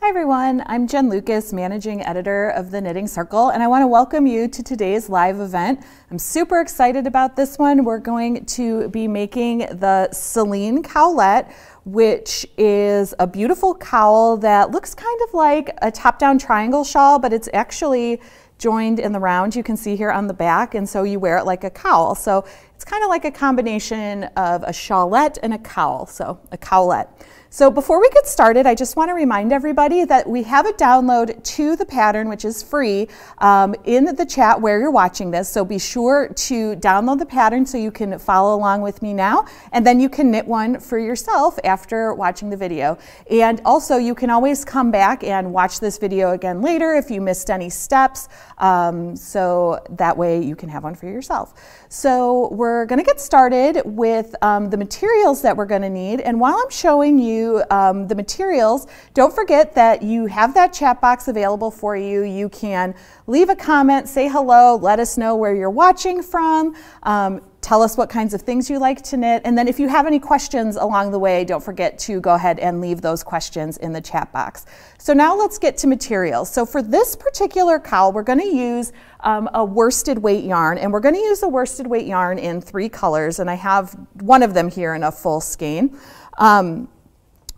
Hi everyone, I'm Jen Lucas, managing editor of the Knitting Circle, and I want to welcome you to today's live event. I'm super excited about this one. We're going to be making the Celine Cowlette, which is a beautiful cowl that looks kind of like a top-down triangle shawl, but it's actually joined in the round you can see here on the back, and so you wear it like a cowl. So it's kind of like a combination of a shawlette and a cowl, so a cowlette. So before we get started, I just want to remind everybody that we have a download to the pattern, which is free, um, in the chat where you're watching this. So be sure to download the pattern so you can follow along with me now, and then you can knit one for yourself after watching the video. And also, you can always come back and watch this video again later if you missed any steps, um, so that way you can have one for yourself. So we're going to get started with um, the materials that we're going to need. And while I'm showing you um, the materials, don't forget that you have that chat box available for you. You can leave a comment, say hello, let us know where you're watching from. Um, tell us what kinds of things you like to knit. And then if you have any questions along the way, don't forget to go ahead and leave those questions in the chat box. So now let's get to materials. So for this particular cowl, we're gonna use um, a worsted weight yarn and we're gonna use a worsted weight yarn in three colors and I have one of them here in a full skein. Um,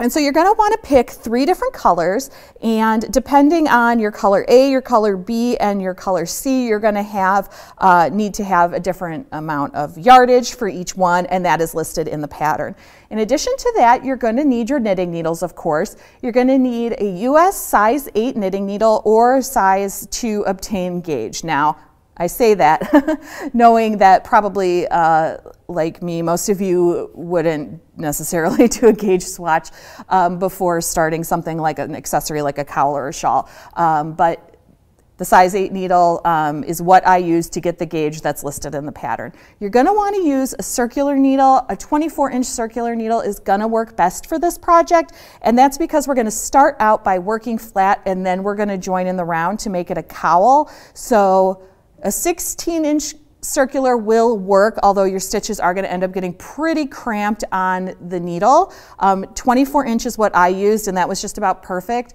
and so you're going to want to pick three different colors and depending on your color A, your color B, and your color C, you're going to have uh, need to have a different amount of yardage for each one and that is listed in the pattern. In addition to that, you're going to need your knitting needles, of course. You're going to need a US size 8 knitting needle or size 2 obtain gauge. Now, I say that knowing that probably, uh, like me, most of you wouldn't necessarily do a gauge swatch um, before starting something like an accessory like a cowl or a shawl. Um, but the size 8 needle um, is what I use to get the gauge that's listed in the pattern. You're going to want to use a circular needle. A 24 inch circular needle is going to work best for this project and that's because we're going to start out by working flat and then we're going to join in the round to make it a cowl. So a 16 inch circular will work, although your stitches are going to end up getting pretty cramped on the needle. Um, 24 inch is what I used, and that was just about perfect.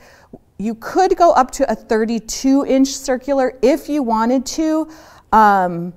You could go up to a 32 inch circular if you wanted to, um,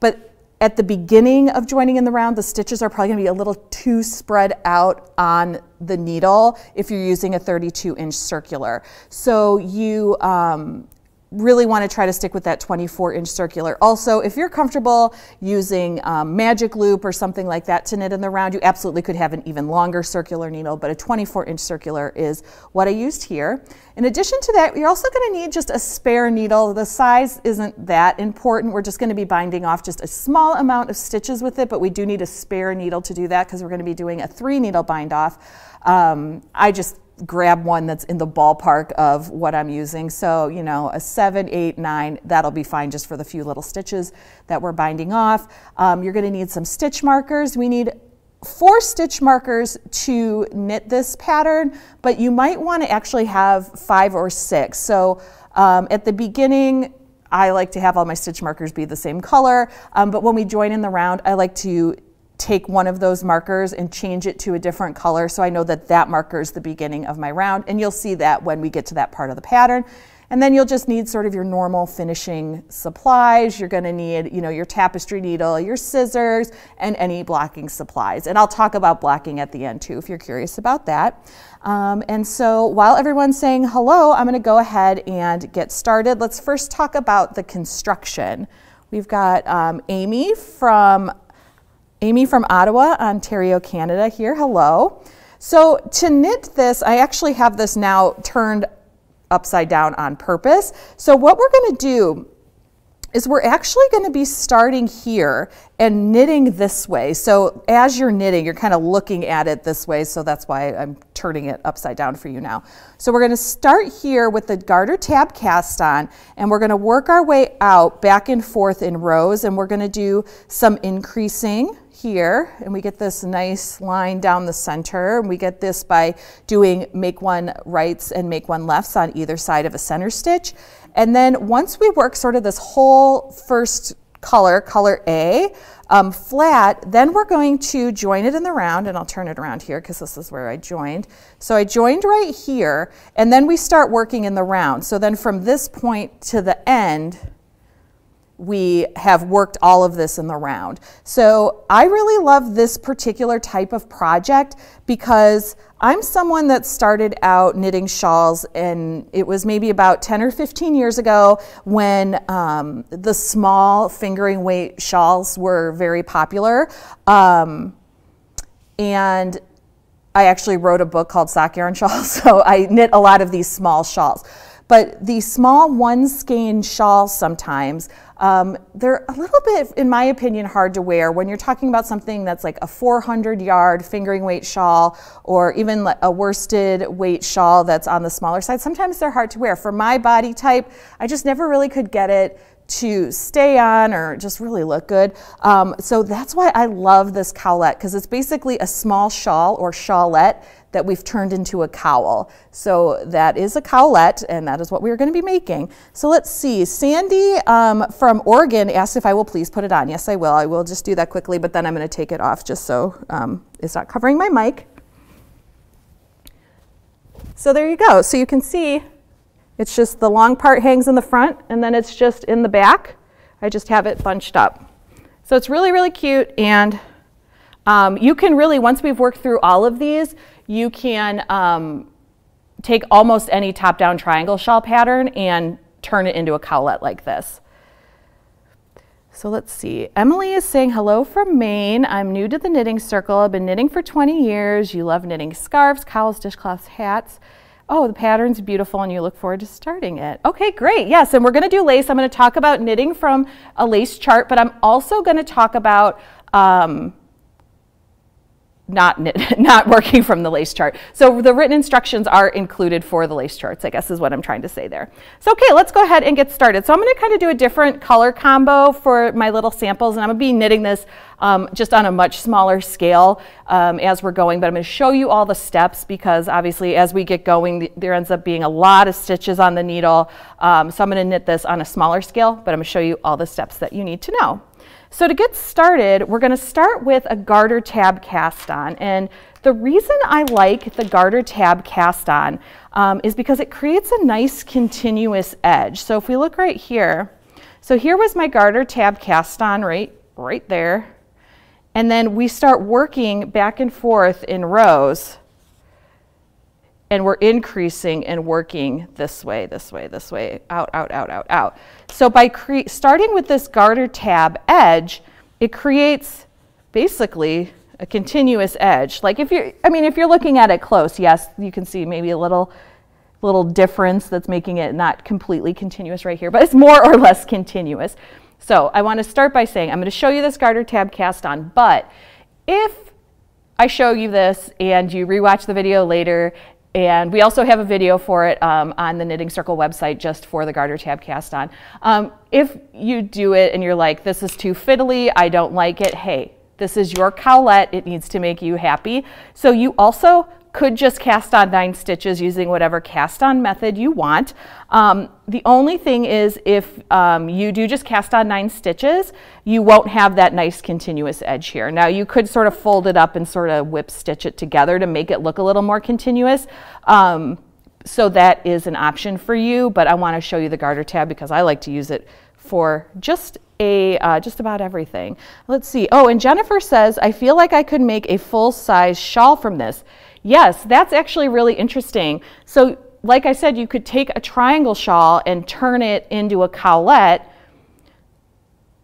but at the beginning of joining in the round, the stitches are probably going to be a little too spread out on the needle if you're using a 32 inch circular. So you, um, really want to try to stick with that 24 inch circular. Also, if you're comfortable using um, magic loop or something like that to knit in the round, you absolutely could have an even longer circular needle, but a 24 inch circular is what I used here. In addition to that, you're also going to need just a spare needle. The size isn't that important. We're just going to be binding off just a small amount of stitches with it, but we do need a spare needle to do that because we're going to be doing a three needle bind off. Um, I just grab one that's in the ballpark of what I'm using. So, you know, a seven, eight, nine, that'll be fine just for the few little stitches that we're binding off. Um, you're gonna need some stitch markers. We need four stitch markers to knit this pattern, but you might wanna actually have five or six. So um, at the beginning, I like to have all my stitch markers be the same color, um, but when we join in the round, I like to take one of those markers and change it to a different color so I know that that marker is the beginning of my round and you'll see that when we get to that part of the pattern. And then you'll just need sort of your normal finishing supplies. You're gonna need, you know, your tapestry needle, your scissors, and any blocking supplies. And I'll talk about blocking at the end too, if you're curious about that. Um, and so while everyone's saying hello, I'm gonna go ahead and get started. Let's first talk about the construction. We've got um, Amy from Amy from Ottawa, Ontario, Canada here. Hello. So to knit this, I actually have this now turned upside down on purpose. So what we're going to do is we're actually going to be starting here and knitting this way. So as you're knitting, you're kind of looking at it this way. So that's why I'm turning it upside down for you now. So we're going to start here with the garter tab cast on and we're going to work our way out back and forth in rows and we're going to do some increasing here and we get this nice line down the center and we get this by doing make one rights and make one lefts on either side of a center stitch and then once we work sort of this whole first color, color A, um, flat, then we're going to join it in the round, and I'll turn it around here because this is where I joined. So I joined right here, and then we start working in the round. So then from this point to the end, we have worked all of this in the round. So I really love this particular type of project because I'm someone that started out knitting shawls and it was maybe about 10 or 15 years ago when um, the small fingering weight shawls were very popular. Um, and I actually wrote a book called Sock Yarn Shawls, so I knit a lot of these small shawls. But these small one skein shawls sometimes um, they're a little bit, in my opinion, hard to wear when you're talking about something that's like a 400 yard fingering weight shawl or even a worsted weight shawl that's on the smaller side. Sometimes they're hard to wear. For my body type, I just never really could get it to stay on or just really look good. Um, so that's why I love this cowlette because it's basically a small shawl or shawlette that we've turned into a cowl. So that is a cowlette and that is what we're going to be making. So let's see. Sandy um, from Oregon asked if I will please put it on. Yes, I will. I will just do that quickly, but then I'm going to take it off just so um, it's not covering my mic. So there you go. So you can see it's just the long part hangs in the front and then it's just in the back. I just have it bunched up. So it's really, really cute and um, you can really, once we've worked through all of these, you can um, take almost any top-down triangle shawl pattern and turn it into a cowlette like this. So let's see. Emily is saying, hello from Maine. I'm new to the knitting circle. I've been knitting for 20 years. You love knitting scarves, cowls, dishcloths, hats. Oh, the pattern's beautiful and you look forward to starting it. Okay, great. Yes, and we're going to do lace. I'm going to talk about knitting from a lace chart, but I'm also going to talk about um, not, not working from the lace chart. So the written instructions are included for the lace charts, I guess is what I'm trying to say there. So okay, let's go ahead and get started. So I'm gonna kind of do a different color combo for my little samples and I'm gonna be knitting this um, just on a much smaller scale um, as we're going, but I'm gonna show you all the steps because obviously as we get going, there ends up being a lot of stitches on the needle. Um, so I'm gonna knit this on a smaller scale, but I'm gonna show you all the steps that you need to know. So to get started, we're going to start with a garter tab cast on. And the reason I like the garter tab cast on um, is because it creates a nice continuous edge. So if we look right here, so here was my garter tab cast on right, right there. And then we start working back and forth in rows and we're increasing and working this way, this way, this way, out, out, out, out, out. So by starting with this garter tab edge, it creates basically a continuous edge. Like if you're, I mean, if you're looking at it close, yes, you can see maybe a little, little difference that's making it not completely continuous right here, but it's more or less continuous. So I want to start by saying, I'm going to show you this garter tab cast on, but if I show you this and you rewatch the video later and we also have a video for it um, on the Knitting Circle website just for the garter tab cast on. Um, if you do it and you're like, this is too fiddly, I don't like it, hey, this is your cowlette, it needs to make you happy. So you also could just cast on nine stitches using whatever cast on method you want. Um, the only thing is if um, you do just cast on nine stitches, you won't have that nice continuous edge here. Now you could sort of fold it up and sort of whip stitch it together to make it look a little more continuous. Um, so that is an option for you, but I wanna show you the garter tab because I like to use it for just a uh, just about everything. Let's see. Oh, and Jennifer says, I feel like I could make a full size shawl from this. Yes, that's actually really interesting. So like I said, you could take a triangle shawl and turn it into a cowlette.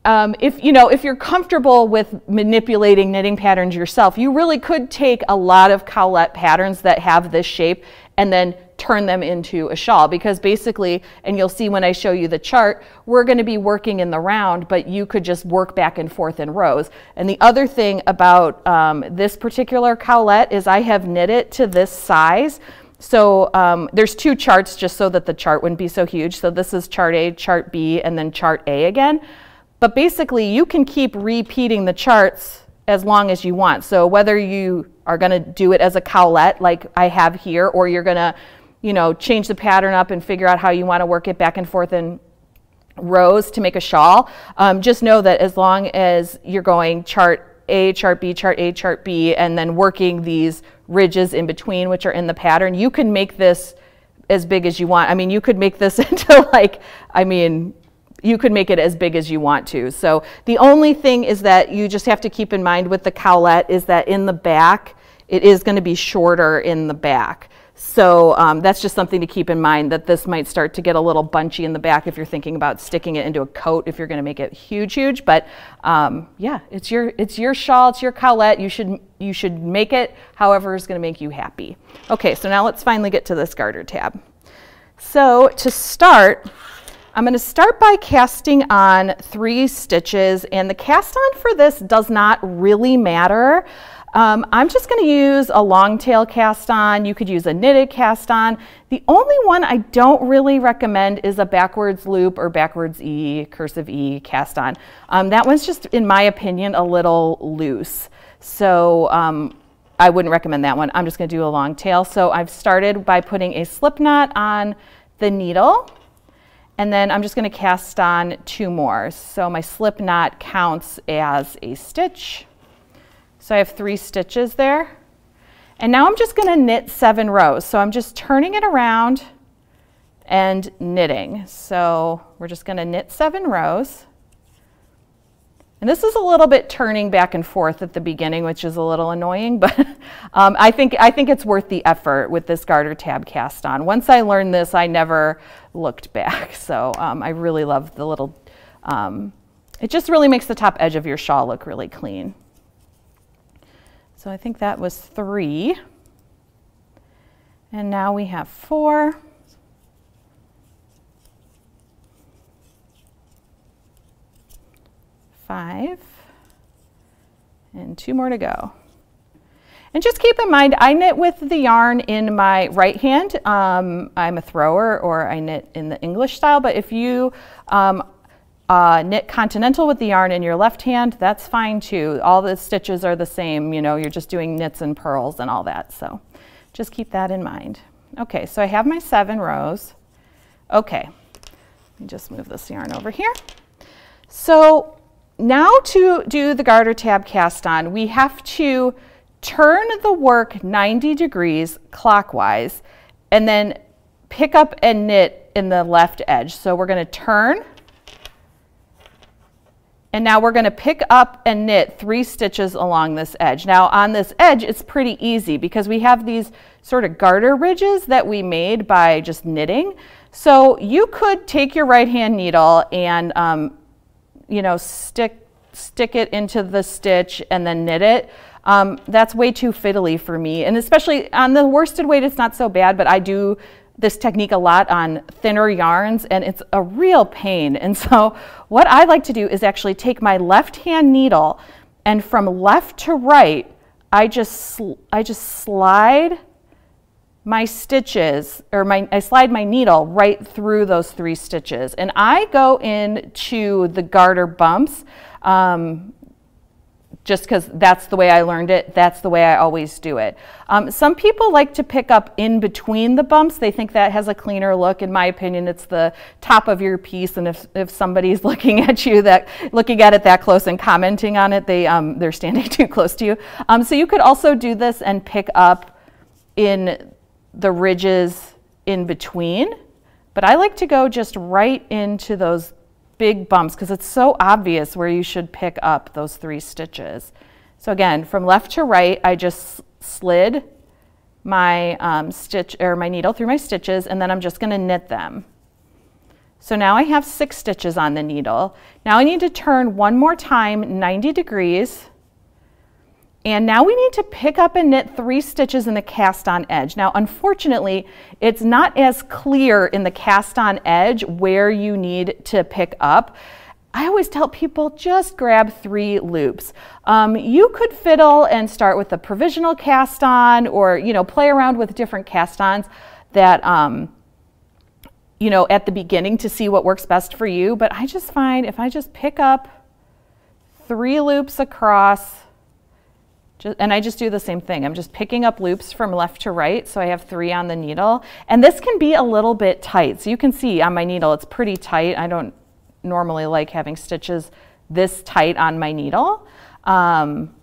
Um, if you know if you're comfortable with manipulating knitting patterns yourself, you really could take a lot of cowlette patterns that have this shape and then turn them into a shawl because basically, and you'll see when I show you the chart, we're going to be working in the round, but you could just work back and forth in rows. And the other thing about um, this particular cowlette is I have knit it to this size. So um, there's two charts just so that the chart wouldn't be so huge. So this is chart A, chart B, and then chart A again. But basically, you can keep repeating the charts as long as you want. So whether you are going to do it as a cowlette like I have here, or you're going to you know, change the pattern up and figure out how you want to work it back and forth in, rows to make a shawl. Um, just know that as long as you're going chart A, chart B, chart A, chart B, and then working these ridges in between, which are in the pattern, you can make this as big as you want. I mean, you could make this into like, I mean, you could make it as big as you want to. So the only thing is that you just have to keep in mind with the cowlette is that in the back, it is going to be shorter in the back. So um, that's just something to keep in mind that this might start to get a little bunchy in the back if you're thinking about sticking it into a coat if you're going to make it huge, huge. But um, yeah, it's your it's your shawl, it's your cowlette. You should you should make it however is going to make you happy. Okay, so now let's finally get to this garter tab. So to start, I'm going to start by casting on three stitches, and the cast on for this does not really matter. Um, I'm just going to use a long tail cast on. You could use a knitted cast on. The only one I don't really recommend is a backwards loop or backwards E, cursive E cast on. Um, that one's just, in my opinion, a little loose. So um, I wouldn't recommend that one. I'm just going to do a long tail. So I've started by putting a slip knot on the needle. And then I'm just going to cast on two more. So my slip knot counts as a stitch. So I have three stitches there. And now I'm just going to knit seven rows. So I'm just turning it around and knitting. So we're just going to knit seven rows. And this is a little bit turning back and forth at the beginning, which is a little annoying, but um, I, think, I think it's worth the effort with this garter tab cast on. Once I learned this, I never looked back. So um, I really love the little, um, it just really makes the top edge of your shawl look really clean. So I think that was three. And now we have four. Five. And two more to go. And just keep in mind, I knit with the yarn in my right hand. Um, I'm a thrower or I knit in the English style, but if you um, uh, knit continental with the yarn in your left hand, that's fine too. All the stitches are the same, you know, you're just doing knits and purls and all that. So just keep that in mind. Okay, so I have my seven rows. Okay, let me just move this yarn over here. So now to do the garter tab cast on, we have to turn the work 90 degrees clockwise and then pick up and knit in the left edge. So we're going to turn and now we're going to pick up and knit three stitches along this edge. Now on this edge, it's pretty easy because we have these sort of garter ridges that we made by just knitting. So you could take your right hand needle and, um, you know, stick, stick it into the stitch and then knit it. Um, that's way too fiddly for me. And especially on the worsted weight, it's not so bad, but I do this technique a lot on thinner yarns and it's a real pain. And so what I like to do is actually take my left hand needle and from left to right, I just, I just slide my stitches or my, I slide my needle right through those three stitches. And I go into the garter bumps. Um, just because that's the way I learned it. That's the way I always do it. Um, some people like to pick up in between the bumps. They think that has a cleaner look. In my opinion, it's the top of your piece. And if, if somebody's looking at you that looking at it that close and commenting on it, they, um, they're standing too close to you. Um, so you could also do this and pick up in the ridges in between. But I like to go just right into those big bumps because it's so obvious where you should pick up those three stitches. So again, from left to right, I just slid my um, stitch or my needle through my stitches and then I'm just going to knit them. So now I have six stitches on the needle. Now I need to turn one more time 90 degrees and now we need to pick up and knit three stitches in the cast on edge. Now, unfortunately, it's not as clear in the cast on edge where you need to pick up. I always tell people just grab three loops. Um, you could fiddle and start with a provisional cast on or, you know, play around with different cast ons that, um, you know, at the beginning to see what works best for you. But I just find if I just pick up three loops across, just, and I just do the same thing. I'm just picking up loops from left to right, so I have three on the needle. And this can be a little bit tight. So you can see on my needle, it's pretty tight. I don't normally like having stitches this tight on my needle. Um,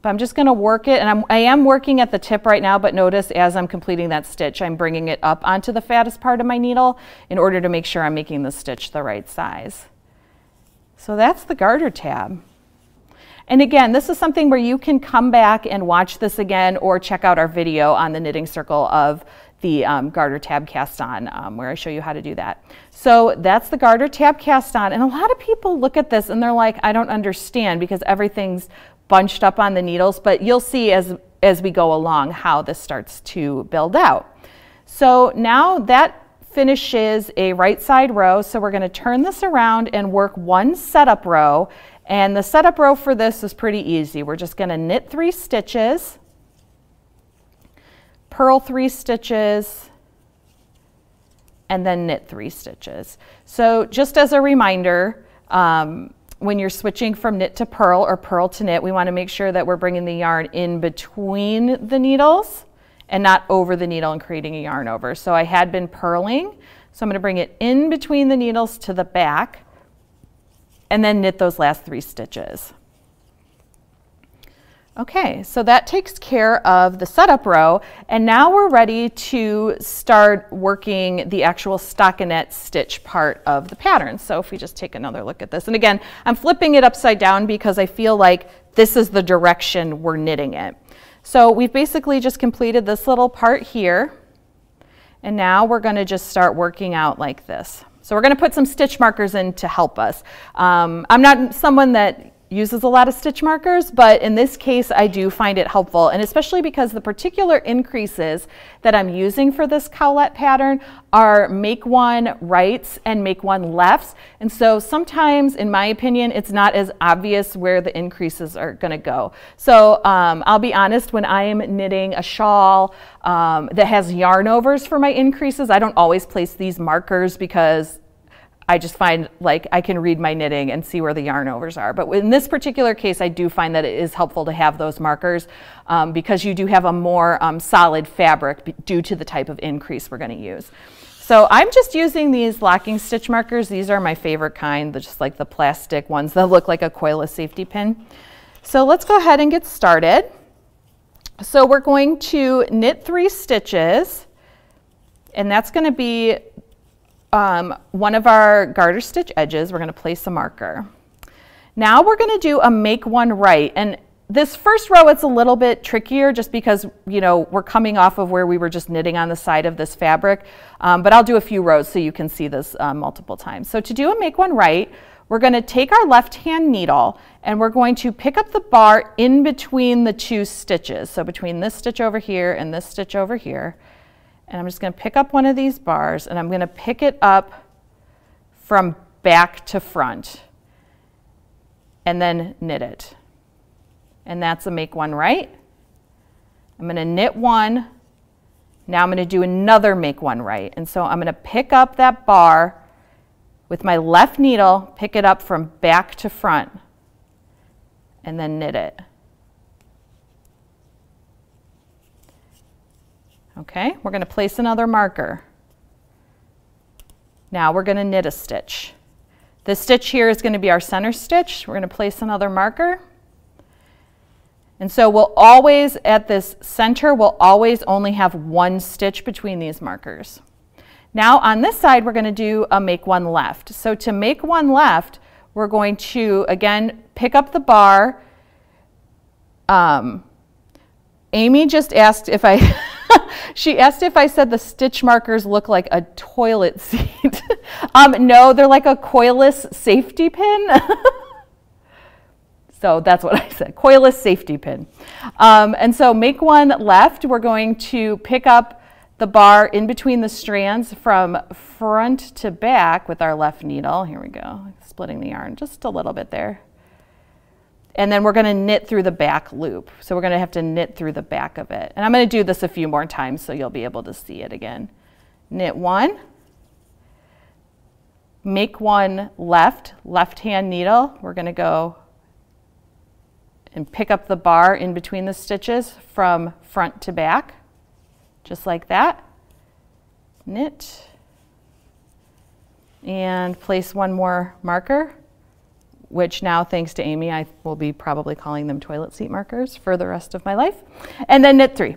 but I'm just gonna work it, and I'm, I am working at the tip right now, but notice as I'm completing that stitch, I'm bringing it up onto the fattest part of my needle in order to make sure I'm making the stitch the right size. So that's the garter tab. And again, this is something where you can come back and watch this again or check out our video on the knitting circle of the um, garter tab cast on um, where I show you how to do that. So that's the garter tab cast on and a lot of people look at this and they're like I don't understand because everything's bunched up on the needles but you'll see as as we go along how this starts to build out. So now that finishes a right side row so we're going to turn this around and work one setup row and the setup row for this is pretty easy. We're just going to knit three stitches purl three stitches, and then knit three stitches. So just as a reminder, um, when you're switching from knit to purl or purl to knit, we want to make sure that we're bringing the yarn in between the needles and not over the needle and creating a yarn over. So I had been purling, so I'm going to bring it in between the needles to the back and then knit those last three stitches. Okay, so that takes care of the setup row, and now we're ready to start working the actual stockinette stitch part of the pattern. So if we just take another look at this, and again, I'm flipping it upside down because I feel like this is the direction we're knitting it. So we've basically just completed this little part here, and now we're gonna just start working out like this. So we're gonna put some stitch markers in to help us. Um, I'm not someone that uses a lot of stitch markers, but in this case I do find it helpful, and especially because the particular increases that I'm using for this cowlette pattern are make one rights and make one lefts, and so sometimes, in my opinion, it's not as obvious where the increases are gonna go. So um, I'll be honest, when I am knitting a shawl um, that has yarn overs for my increases, I don't always place these markers because I just find like I can read my knitting and see where the yarn overs are. But in this particular case, I do find that it is helpful to have those markers um, because you do have a more um, solid fabric due to the type of increase we're going to use. So I'm just using these locking stitch markers. These are my favorite kind, just like the plastic ones that look like a coilless safety pin. So let's go ahead and get started. So we're going to knit three stitches and that's going to be um, one of our garter stitch edges, we're going to place a marker. Now we're going to do a make one right. And this first row, it's a little bit trickier just because, you know, we're coming off of where we were just knitting on the side of this fabric. Um, but I'll do a few rows so you can see this uh, multiple times. So to do a make one right, we're going to take our left hand needle and we're going to pick up the bar in between the two stitches. So between this stitch over here and this stitch over here. And I'm just going to pick up one of these bars and I'm going to pick it up from back to front and then knit it. And that's a make one right. I'm going to knit one. Now I'm going to do another make one right. And so I'm going to pick up that bar with my left needle, pick it up from back to front, and then knit it. Okay, we're going to place another marker. Now we're going to knit a stitch. This stitch here is going to be our center stitch. We're going to place another marker. And so we'll always, at this center, we'll always only have one stitch between these markers. Now on this side, we're going to do a make one left. So to make one left, we're going to, again, pick up the bar. Um, Amy just asked if I she asked if I said the stitch markers look like a toilet seat. um, no, they're like a coilless safety pin. so that's what I said, coilless safety pin. Um, and so make one left. We're going to pick up the bar in between the strands from front to back with our left needle. Here we go, splitting the yarn just a little bit there. And then we're going to knit through the back loop. So we're going to have to knit through the back of it. And I'm going to do this a few more times so you'll be able to see it again. Knit one, make one left, left hand needle. We're going to go and pick up the bar in between the stitches from front to back, just like that. Knit, and place one more marker, which now, thanks to Amy, I will be probably calling them toilet seat markers for the rest of my life. And then knit three.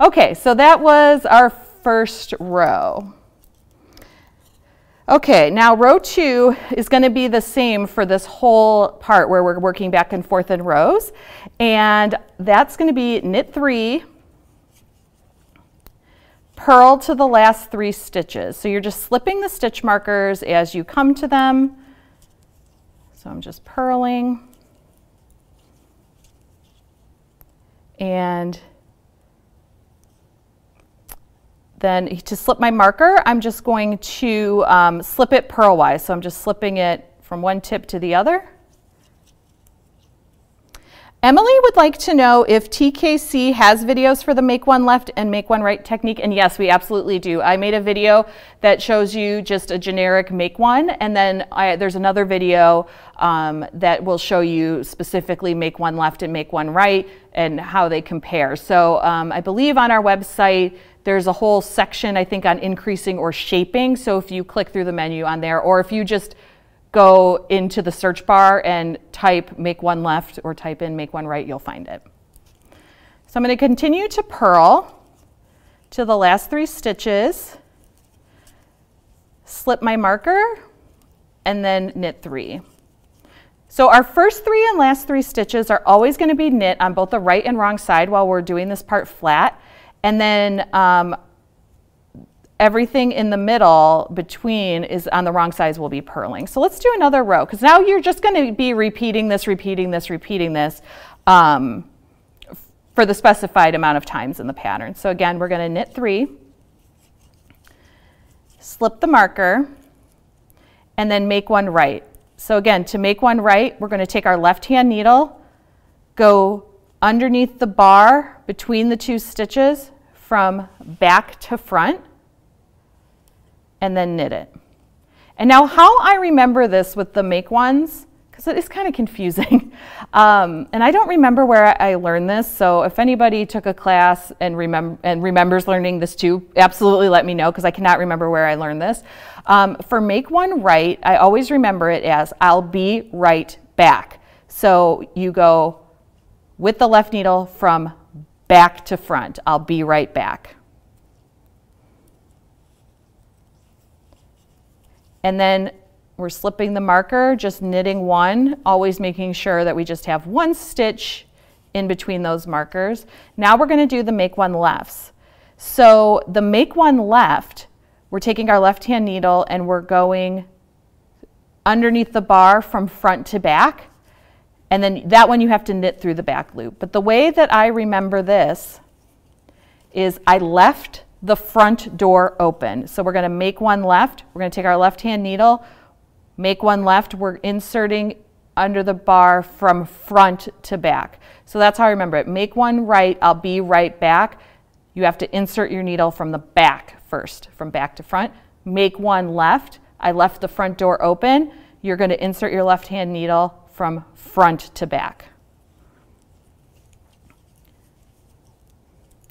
Okay, so that was our first row. Okay, now row two is going to be the same for this whole part where we're working back and forth in rows. And that's going to be knit three, purl to the last three stitches. So you're just slipping the stitch markers as you come to them. So I'm just purling. And then to slip my marker, I'm just going to um, slip it purlwise. So I'm just slipping it from one tip to the other. Emily would like to know if TKC has videos for the make one left and make one right technique. And yes, we absolutely do. I made a video that shows you just a generic make one. And then I, there's another video um, that will show you specifically make one left and make one right and how they compare. So um, I believe on our website, there's a whole section, I think, on increasing or shaping. So if you click through the menu on there, or if you just go into the search bar and type make one left or type in make one right, you'll find it. So I'm going to continue to purl to the last three stitches, slip my marker, and then knit three. So our first three and last three stitches are always going to be knit on both the right and wrong side while we're doing this part flat. And then um, everything in the middle between is on the wrong sides will be purling. So let's do another row because now you're just going to be repeating this, repeating this, repeating this um, for the specified amount of times in the pattern. So again, we're going to knit three, slip the marker, and then make one right. So again, to make one right, we're going to take our left hand needle, go underneath the bar between the two stitches from back to front, and then knit it. And now how I remember this with the make ones, because it is kind of confusing. um, and I don't remember where I learned this, so if anybody took a class and, remem and remembers learning this too, absolutely let me know, because I cannot remember where I learned this. Um, for make one right, I always remember it as I'll be right back. So you go with the left needle from back to front. I'll be right back. And then we're slipping the marker, just knitting one, always making sure that we just have one stitch in between those markers. Now we're gonna do the make one lefts. So the make one left, we're taking our left hand needle and we're going underneath the bar from front to back. And then that one you have to knit through the back loop. But the way that I remember this is I left the front door open. So we're going to make one left. We're going to take our left hand needle, make one left. We're inserting under the bar from front to back. So that's how I remember it. Make one right, I'll be right back. You have to insert your needle from the back first, from back to front. Make one left. I left the front door open. You're going to insert your left hand needle from front to back.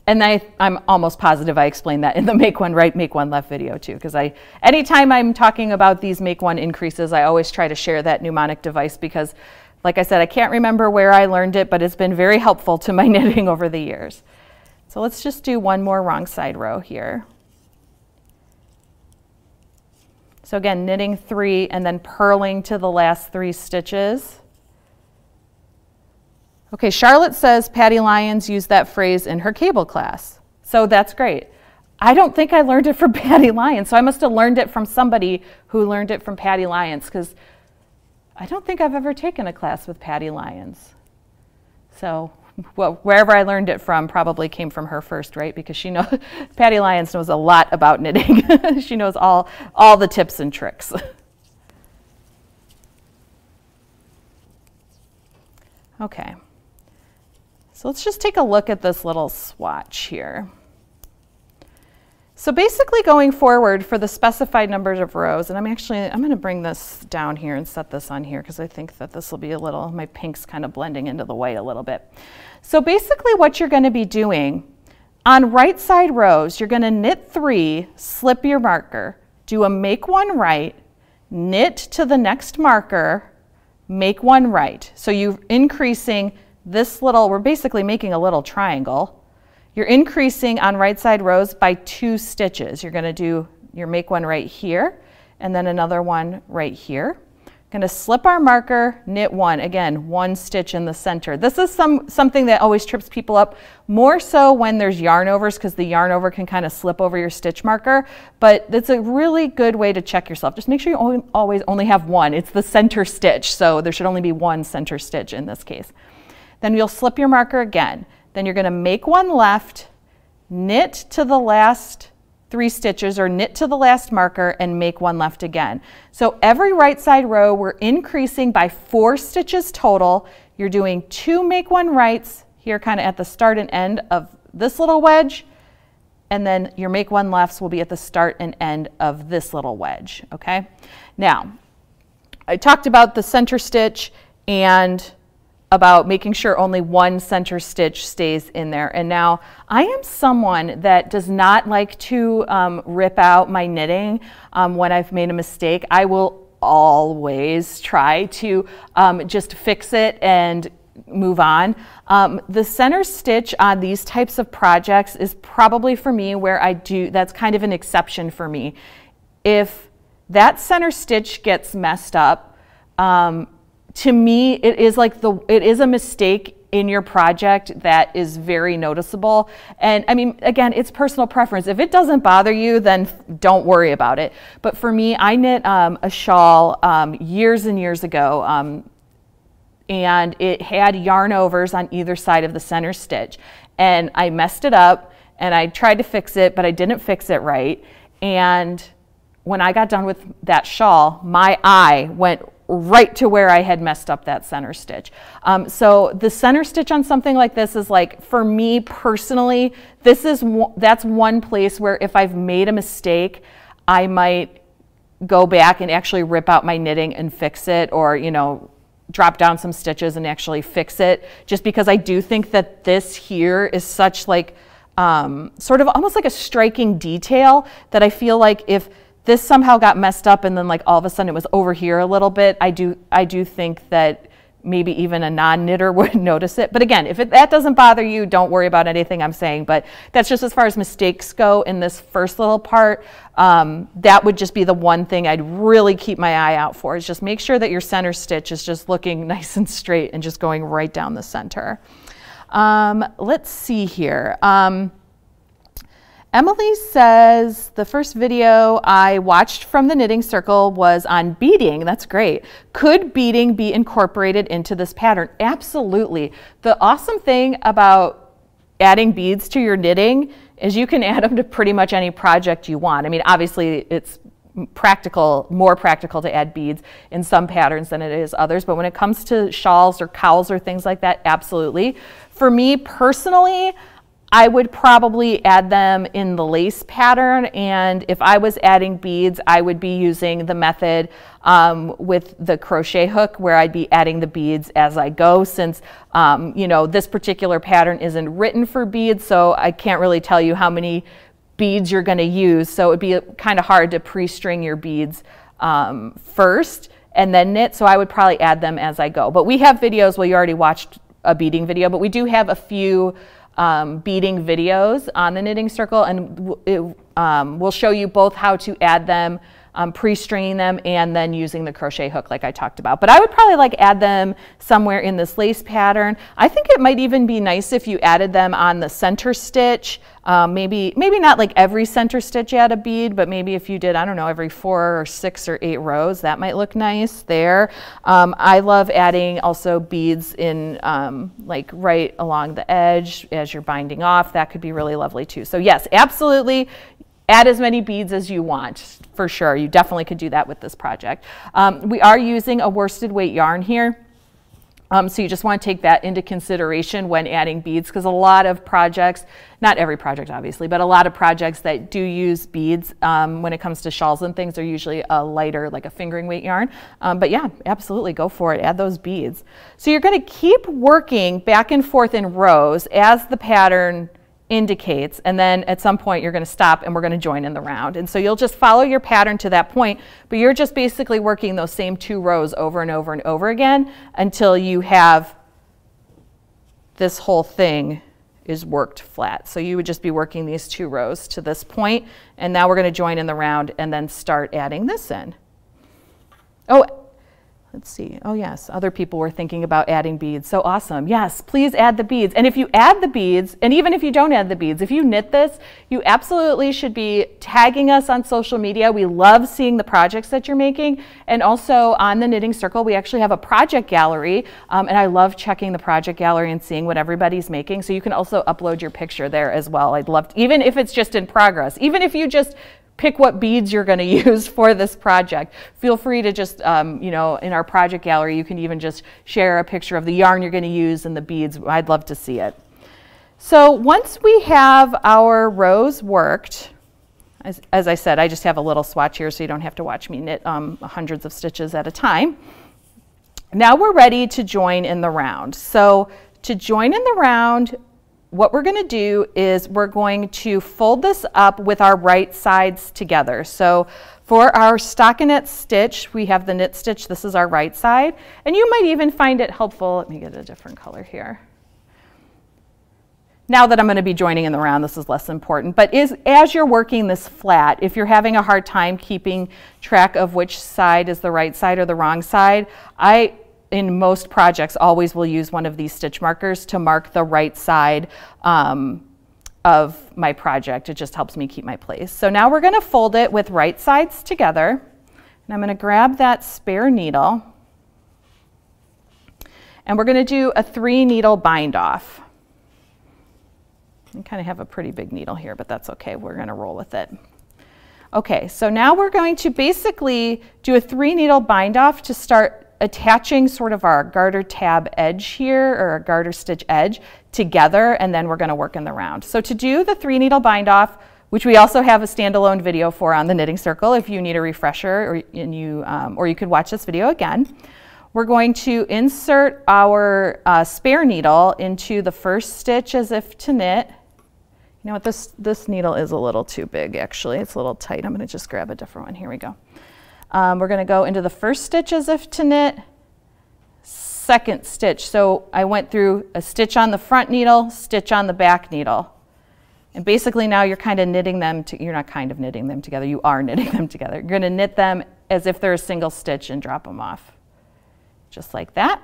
And I, I'm almost positive I explained that in the make one right, make one left video too, because I, anytime I'm talking about these make one increases, I always try to share that mnemonic device because, like I said, I can't remember where I learned it, but it's been very helpful to my knitting over the years. So let's just do one more wrong side row here. So again, knitting three and then purling to the last three stitches. Okay, Charlotte says Patty Lyons used that phrase in her cable class. So that's great. I don't think I learned it from Patty Lyons, so I must have learned it from somebody who learned it from Patty Lyons because I don't think I've ever taken a class with Patty Lyons. So well, wherever I learned it from probably came from her first, right? Because she knows Patty Lyons knows a lot about knitting. she knows all all the tips and tricks. okay. So let's just take a look at this little swatch here. So basically going forward for the specified numbers of rows, and I'm actually, I'm gonna bring this down here and set this on here because I think that this will be a little, my pink's kind of blending into the white a little bit. So basically what you're gonna be doing, on right side rows, you're gonna knit three, slip your marker, do a make one right, knit to the next marker, make one right. So you're increasing this little, we're basically making a little triangle. You're increasing on right side rows by two stitches. You're going to do your make one right here and then another one right here. Going to slip our marker, knit one. Again, one stitch in the center. This is some something that always trips people up, more so when there's yarn overs because the yarn over can kind of slip over your stitch marker. But it's a really good way to check yourself. Just make sure you always only have one. It's the center stitch, so there should only be one center stitch in this case. Then you'll slip your marker again. Then you're going to make one left, knit to the last three stitches or knit to the last marker and make one left again. So every right side row we're increasing by four stitches total. You're doing two make one rights here kind of at the start and end of this little wedge and then your make one lefts will be at the start and end of this little wedge, okay? Now, I talked about the center stitch and about making sure only one center stitch stays in there. And now I am someone that does not like to um, rip out my knitting um, when I've made a mistake. I will always try to um, just fix it and move on. Um, the center stitch on these types of projects is probably for me where I do, that's kind of an exception for me. If that center stitch gets messed up, um, to me, it is like the, it is a mistake in your project that is very noticeable. And I mean, again, it's personal preference. If it doesn't bother you, then don't worry about it. But for me, I knit um, a shawl um, years and years ago. Um, and it had yarn overs on either side of the center stitch. And I messed it up and I tried to fix it, but I didn't fix it right. And when I got done with that shawl, my eye went right to where I had messed up that center stitch. Um, so the center stitch on something like this is like, for me personally, this is, that's one place where if I've made a mistake, I might go back and actually rip out my knitting and fix it or, you know, drop down some stitches and actually fix it just because I do think that this here is such like, um, sort of almost like a striking detail that I feel like if this somehow got messed up and then like all of a sudden it was over here a little bit, I do, I do think that maybe even a non-knitter would notice it. But again, if it, that doesn't bother you, don't worry about anything I'm saying. But that's just as far as mistakes go in this first little part. Um, that would just be the one thing I'd really keep my eye out for is just make sure that your center stitch is just looking nice and straight and just going right down the center. Um, let's see here. Um, Emily says the first video I watched from the Knitting Circle was on beading. That's great. Could beading be incorporated into this pattern? Absolutely. The awesome thing about adding beads to your knitting is you can add them to pretty much any project you want. I mean, obviously it's practical, more practical to add beads in some patterns than it is others, but when it comes to shawls or cowls or things like that, absolutely. For me personally, I would probably add them in the lace pattern and if I was adding beads I would be using the method um, with the crochet hook where I'd be adding the beads as I go since um, you know this particular pattern isn't written for beads so I can't really tell you how many beads you're going to use. So it'd be kind of hard to pre-string your beads um, first and then knit so I would probably add them as I go. But we have videos well you already watched a beading video but we do have a few um, beading videos on the Knitting Circle, and it, um, we'll show you both how to add them, um, pre-stringing them, and then using the crochet hook like I talked about. But I would probably like add them somewhere in this lace pattern. I think it might even be nice if you added them on the center stitch um, maybe, maybe not like every center stitch add a bead, but maybe if you did, I don't know, every four or six or eight rows, that might look nice there. Um, I love adding also beads in um, like right along the edge as you're binding off. That could be really lovely too. So yes, absolutely add as many beads as you want for sure. You definitely could do that with this project. Um, we are using a worsted weight yarn here. Um, so you just want to take that into consideration when adding beads because a lot of projects, not every project obviously, but a lot of projects that do use beads um, when it comes to shawls and things are usually a lighter, like a fingering weight yarn. Um, but yeah, absolutely go for it. Add those beads. So you're going to keep working back and forth in rows as the pattern indicates, and then at some point you're going to stop and we're going to join in the round. And so you'll just follow your pattern to that point, but you're just basically working those same two rows over and over and over again until you have this whole thing is worked flat. So you would just be working these two rows to this point, and now we're going to join in the round and then start adding this in. Oh, Let's see. Oh, yes. Other people were thinking about adding beads. So awesome. Yes, please add the beads. And if you add the beads, and even if you don't add the beads, if you knit this, you absolutely should be tagging us on social media. We love seeing the projects that you're making. And also on the Knitting Circle, we actually have a project gallery. Um, and I love checking the project gallery and seeing what everybody's making. So you can also upload your picture there as well. I'd love, to, even if it's just in progress, even if you just pick what beads you're going to use for this project. Feel free to just, um, you know, in our project gallery, you can even just share a picture of the yarn you're going to use and the beads. I'd love to see it. So once we have our rows worked, as, as I said, I just have a little swatch here so you don't have to watch me knit um, hundreds of stitches at a time. Now we're ready to join in the round. So to join in the round, what we're going to do is we're going to fold this up with our right sides together. So for our stockinette stitch, we have the knit stitch. This is our right side. And you might even find it helpful. Let me get a different color here. Now that I'm going to be joining in the round, this is less important. But is, as you're working this flat, if you're having a hard time keeping track of which side is the right side or the wrong side, I in most projects always will use one of these stitch markers to mark the right side um, of my project. It just helps me keep my place. So now we're going to fold it with right sides together. And I'm going to grab that spare needle. And we're going to do a three needle bind off. I kind of have a pretty big needle here, but that's okay. We're going to roll with it. Okay, so now we're going to basically do a three needle bind off to start attaching sort of our garter tab edge here or our garter stitch edge together and then we're going to work in the round. So to do the three needle bind off, which we also have a standalone video for on the Knitting Circle if you need a refresher or, and you, um, or you could watch this video again. We're going to insert our uh, spare needle into the first stitch as if to knit. You know what, this, this needle is a little too big actually. It's a little tight. I'm going to just grab a different one. Here we go. Um, we're going to go into the first stitch as if to knit, second stitch. So I went through a stitch on the front needle, stitch on the back needle. And basically now you're kind of knitting them, to, you're not kind of knitting them together, you are knitting them together. You're going to knit them as if they're a single stitch and drop them off. Just like that.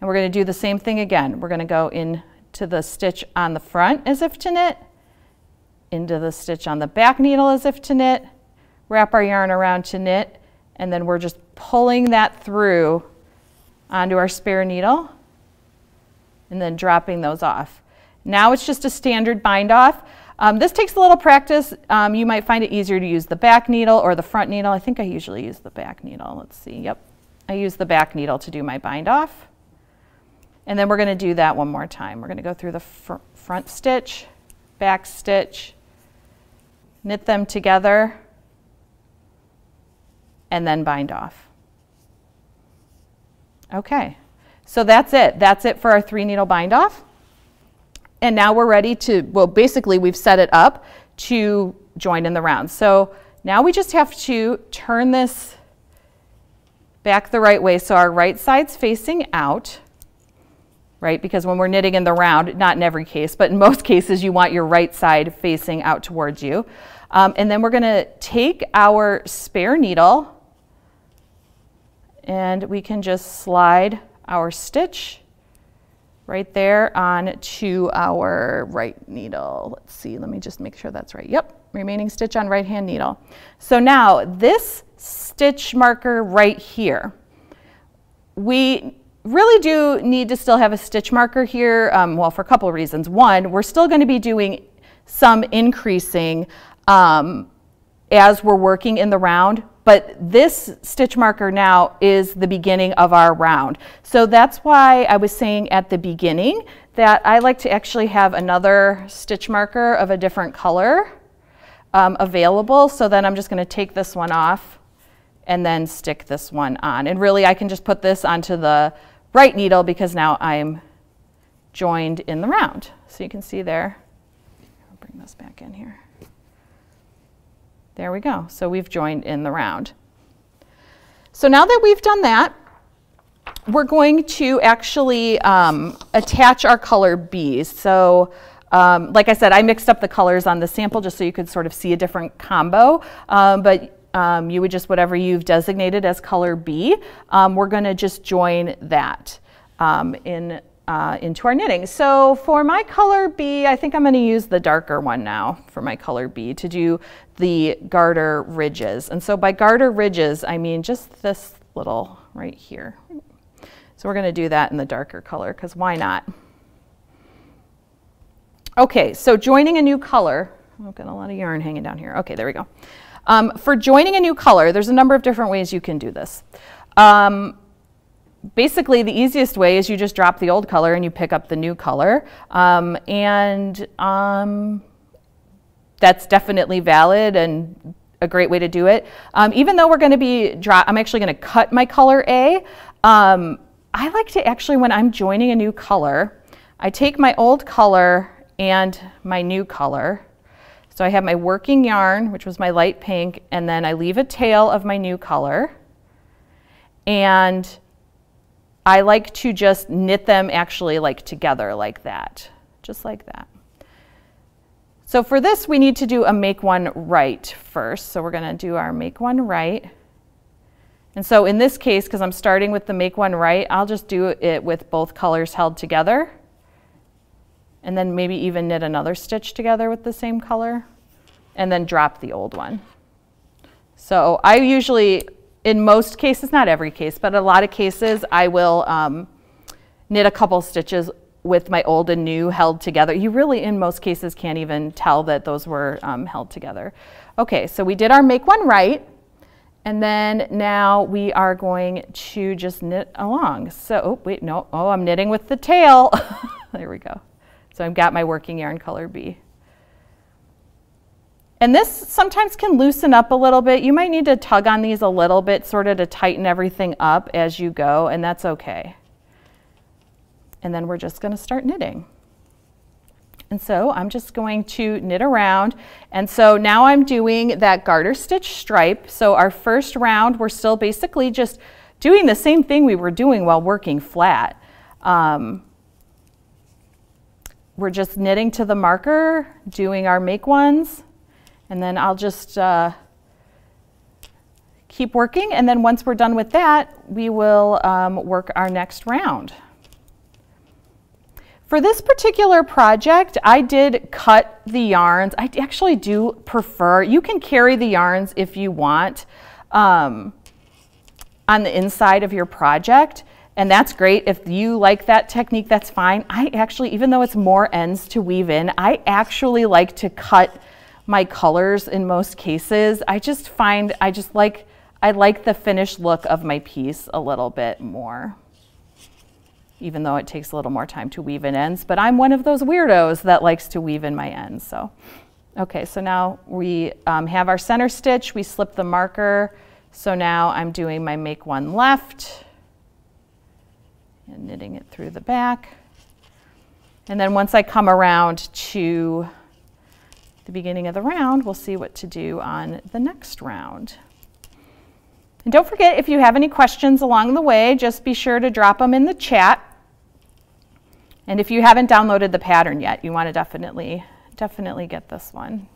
And we're going to do the same thing again. We're going to go into the stitch on the front as if to knit, into the stitch on the back needle as if to knit, wrap our yarn around to knit, and then we're just pulling that through onto our spare needle and then dropping those off. Now it's just a standard bind off. Um, this takes a little practice. Um, you might find it easier to use the back needle or the front needle. I think I usually use the back needle. Let's see. Yep. I use the back needle to do my bind off. And then we're going to do that one more time. We're going to go through the fr front stitch, back stitch, knit them together, and then bind off. Okay, so that's it. That's it for our three needle bind off. And now we're ready to, well, basically we've set it up to join in the round. So now we just have to turn this back the right way so our right side's facing out, right? Because when we're knitting in the round, not in every case, but in most cases, you want your right side facing out towards you. Um, and then we're gonna take our spare needle and we can just slide our stitch right there on to our right needle. Let's see, let me just make sure that's right. Yep, remaining stitch on right hand needle. So now this stitch marker right here, we really do need to still have a stitch marker here, um, well, for a couple of reasons. One, we're still going to be doing some increasing um, as we're working in the round, but this stitch marker now is the beginning of our round. So that's why I was saying at the beginning that I like to actually have another stitch marker of a different color um, available. So then I'm just going to take this one off and then stick this one on. And really I can just put this onto the right needle because now I'm joined in the round. So you can see there, bring this back in here. There we go. So we've joined in the round. So now that we've done that, we're going to actually um, attach our color Bs. So um, like I said, I mixed up the colors on the sample just so you could sort of see a different combo. Um, but um, you would just, whatever you've designated as color B, um, we're going to just join that um, in, uh, into our knitting. So for my color B, I think I'm going to use the darker one now for my color B to do the garter ridges. And so by garter ridges, I mean just this little right here. So we're going to do that in the darker color because why not? Okay, so joining a new color. I've got a lot of yarn hanging down here. Okay, there we go. Um, for joining a new color, there's a number of different ways you can do this. Um, basically, the easiest way is you just drop the old color and you pick up the new color. Um, and um, that's definitely valid and a great way to do it. Um, even though we're going to be, I'm actually going to cut my color A. Um, I like to actually, when I'm joining a new color, I take my old color and my new color. So I have my working yarn, which was my light pink, and then I leave a tail of my new color. And I like to just knit them actually like together like that, just like that. So for this, we need to do a make one right first. So we're gonna do our make one right. And so in this case, because I'm starting with the make one right, I'll just do it with both colors held together and then maybe even knit another stitch together with the same color and then drop the old one. So I usually, in most cases, not every case, but a lot of cases, I will um, knit a couple stitches with my old and new held together. You really, in most cases, can't even tell that those were um, held together. Okay, so we did our make one right. And then now we are going to just knit along. So, oh, wait, no, oh, I'm knitting with the tail. there we go. So I've got my working yarn color B. And this sometimes can loosen up a little bit. You might need to tug on these a little bit sort of to tighten everything up as you go, and that's okay. And then we're just going to start knitting. And so I'm just going to knit around. And so now I'm doing that garter stitch stripe. So our first round, we're still basically just doing the same thing we were doing while working flat. Um, we're just knitting to the marker, doing our make ones, and then I'll just uh, keep working. And then once we're done with that, we will um, work our next round. For this particular project, I did cut the yarns. I actually do prefer, you can carry the yarns if you want um, on the inside of your project. And that's great. If you like that technique, that's fine. I actually, even though it's more ends to weave in, I actually like to cut my colors in most cases. I just find, I just like, I like the finished look of my piece a little bit more, even though it takes a little more time to weave in ends. But I'm one of those weirdos that likes to weave in my ends. So, okay, so now we um, have our center stitch. We slip the marker. So now I'm doing my make one left and knitting it through the back. And then once I come around to the beginning of the round, we'll see what to do on the next round. And don't forget, if you have any questions along the way, just be sure to drop them in the chat. And if you haven't downloaded the pattern yet, you want to definitely, definitely get this one.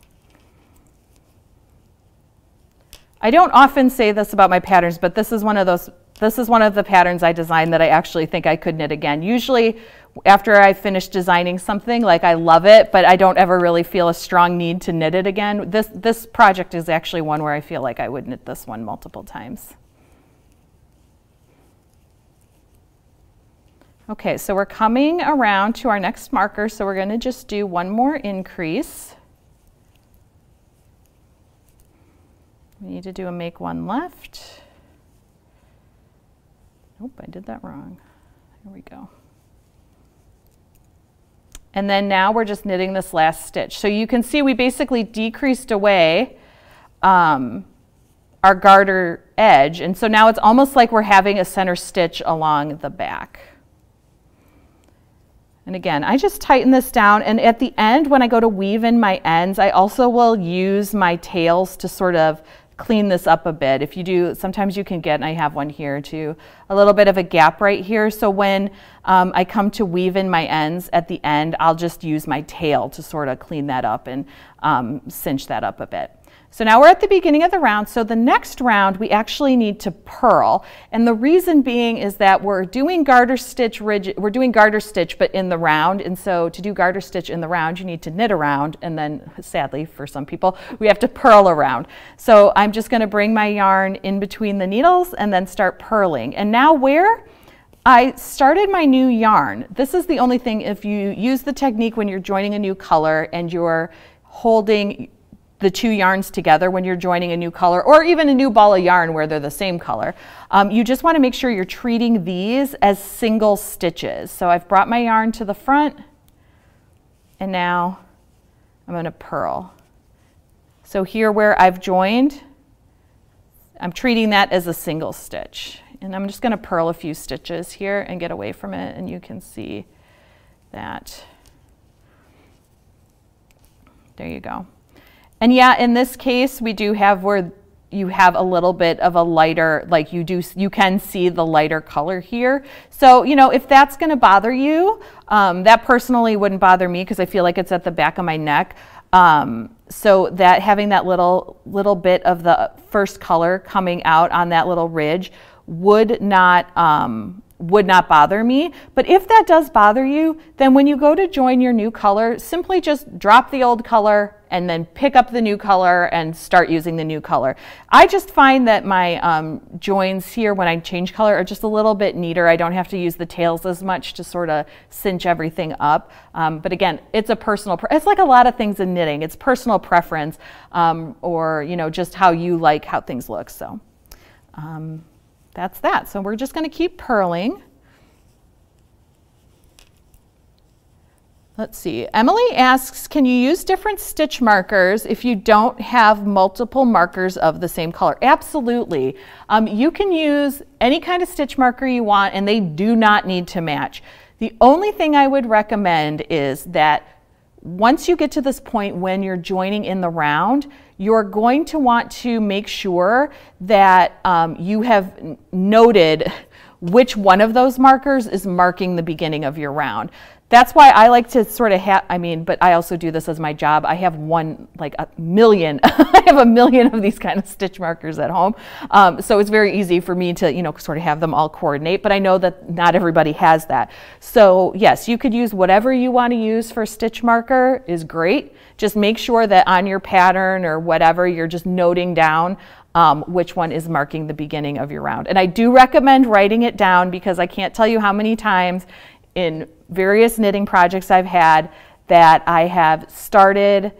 I don't often say this about my patterns, but this is one of those this is one of the patterns I designed that I actually think I could knit again. Usually after I finish designing something, like I love it, but I don't ever really feel a strong need to knit it again. This, this project is actually one where I feel like I would knit this one multiple times. Okay, so we're coming around to our next marker, so we're gonna just do one more increase. We need to do a make one left. Nope, I did that wrong. Here we go. And then now we're just knitting this last stitch. So you can see we basically decreased away um, our garter edge. And so now it's almost like we're having a center stitch along the back. And again, I just tighten this down. And at the end, when I go to weave in my ends, I also will use my tails to sort of clean this up a bit. If you do, sometimes you can get, and I have one here too, a little bit of a gap right here. So when um, I come to weave in my ends at the end, I'll just use my tail to sort of clean that up and um, cinch that up a bit. So now we're at the beginning of the round. So the next round, we actually need to purl. And the reason being is that we're doing garter stitch rigid, we're doing garter stitch, but in the round. And so to do garter stitch in the round, you need to knit around. And then sadly, for some people, we have to purl around. So I'm just gonna bring my yarn in between the needles and then start purling. And now where? I started my new yarn. This is the only thing, if you use the technique when you're joining a new color and you're holding the two yarns together when you're joining a new color or even a new ball of yarn where they're the same color. Um, you just want to make sure you're treating these as single stitches. So I've brought my yarn to the front and now I'm going to purl. So here where I've joined, I'm treating that as a single stitch. And I'm just going to purl a few stitches here and get away from it and you can see that. There you go. And yeah, in this case, we do have where you have a little bit of a lighter, like you do, you can see the lighter color here. So, you know, if that's gonna bother you, um, that personally wouldn't bother me because I feel like it's at the back of my neck. Um, so that having that little, little bit of the first color coming out on that little ridge would not, um, would not bother me. But if that does bother you, then when you go to join your new color, simply just drop the old color and then pick up the new color and start using the new color. I just find that my um, joins here when I change color are just a little bit neater. I don't have to use the tails as much to sort of cinch everything up. Um, but again, it's a personal, it's like a lot of things in knitting. It's personal preference um, or, you know, just how you like how things look. So. That's that. So we're just going to keep purling. Let's see. Emily asks, can you use different stitch markers if you don't have multiple markers of the same color? Absolutely. Um, you can use any kind of stitch marker you want and they do not need to match. The only thing I would recommend is that once you get to this point when you're joining in the round, you're going to want to make sure that um, you have noted which one of those markers is marking the beginning of your round that's why I like to sort of have, I mean, but I also do this as my job. I have one, like a million, I have a million of these kind of stitch markers at home. Um, so it's very easy for me to, you know, sort of have them all coordinate, but I know that not everybody has that. So yes, you could use whatever you want to use for stitch marker is great. Just make sure that on your pattern or whatever, you're just noting down um, which one is marking the beginning of your round. And I do recommend writing it down because I can't tell you how many times in various knitting projects I've had that I have started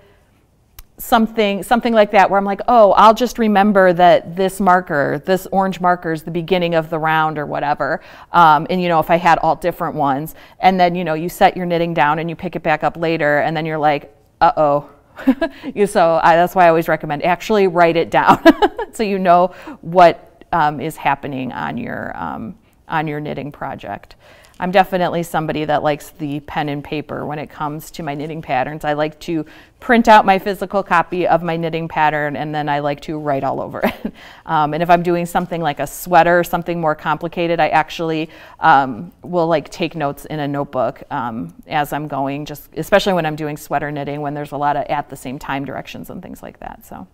something something like that where I'm like, oh, I'll just remember that this marker, this orange marker is the beginning of the round or whatever. Um, and you know, if I had all different ones, and then you know, you set your knitting down and you pick it back up later, and then you're like, uh oh. so I, that's why I always recommend actually write it down so you know what um, is happening on your um, on your knitting project. I'm definitely somebody that likes the pen and paper when it comes to my knitting patterns. I like to print out my physical copy of my knitting pattern and then I like to write all over it. um, and if I'm doing something like a sweater, something more complicated, I actually um, will like take notes in a notebook um, as I'm going, just especially when I'm doing sweater knitting when there's a lot of at the same time directions and things like that. So.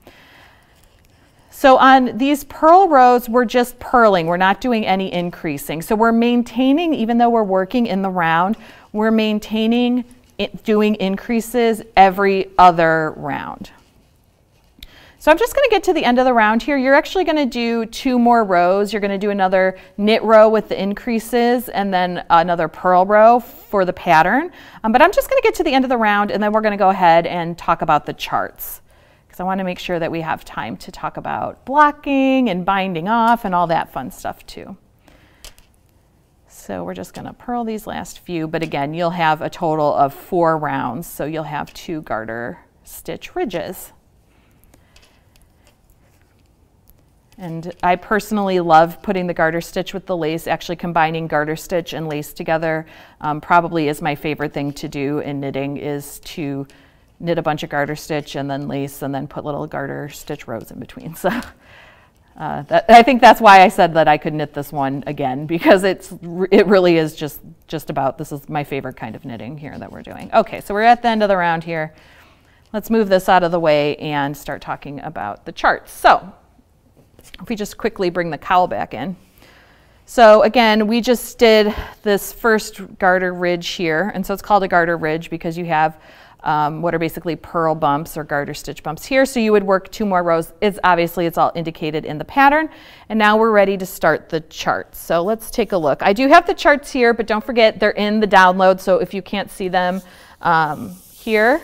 So on these purl rows, we're just purling. We're not doing any increasing. So we're maintaining, even though we're working in the round, we're maintaining doing increases every other round. So I'm just going to get to the end of the round here. You're actually going to do two more rows. You're going to do another knit row with the increases and then another purl row for the pattern. Um, but I'm just going to get to the end of the round and then we're going to go ahead and talk about the charts. I want to make sure that we have time to talk about blocking and binding off and all that fun stuff too. So we're just going to purl these last few, but again, you'll have a total of four rounds, so you'll have two garter stitch ridges. And I personally love putting the garter stitch with the lace, actually combining garter stitch and lace together um, probably is my favorite thing to do in knitting is to knit a bunch of garter stitch and then lace and then put little garter stitch rows in between. So uh, that, I think that's why I said that I could knit this one again because it's it really is just just about this is my favorite kind of knitting here that we're doing. Okay, so we're at the end of the round here. Let's move this out of the way and start talking about the charts. So if we just quickly bring the cowl back in. So again, we just did this first garter ridge here, and so it's called a garter ridge because you have um, what are basically purl bumps or garter stitch bumps here. So you would work two more rows. It's obviously it's all indicated in the pattern. And now we're ready to start the charts. So let's take a look. I do have the charts here, but don't forget they're in the download. So if you can't see them um, here,